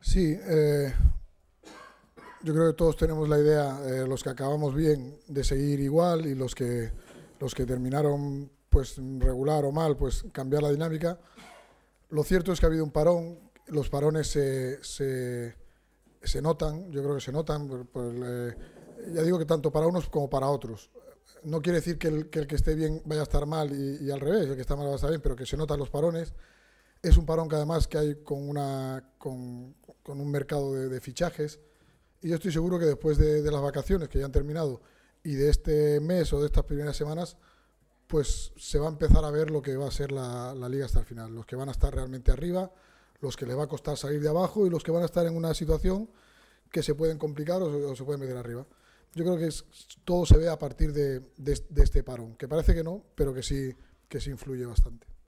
Sí, eh, yo creo que todos tenemos la idea, eh, los que acabamos bien, de seguir igual y los que, los que terminaron pues regular o mal, pues cambiar la dinámica. Lo cierto es que ha habido un parón, los parones se, se, se notan, yo creo que se notan, eh, ya digo que tanto para unos como para otros. No quiere decir que el que, el que esté bien vaya a estar mal y, y al revés, el que está mal va a estar bien, pero que se notan los parones. Es un parón que además que hay con, una, con, con un mercado de, fichajes y yo estoy seguro que después de, las vacaciones que ya han terminado y de este mes o de estas primeras semanas, pues se va a empezar a ver lo que va a ser la, liga hasta el final. Los que van a estar realmente arriba, los que les va a costar salir de abajo y los que van a estar en una situación que se pueden complicar o, se- o pueden meter arriba. Yo creo que todo se ve a partir de, de- de este parón, que parece que no, pero que sí, que sí influye bastante.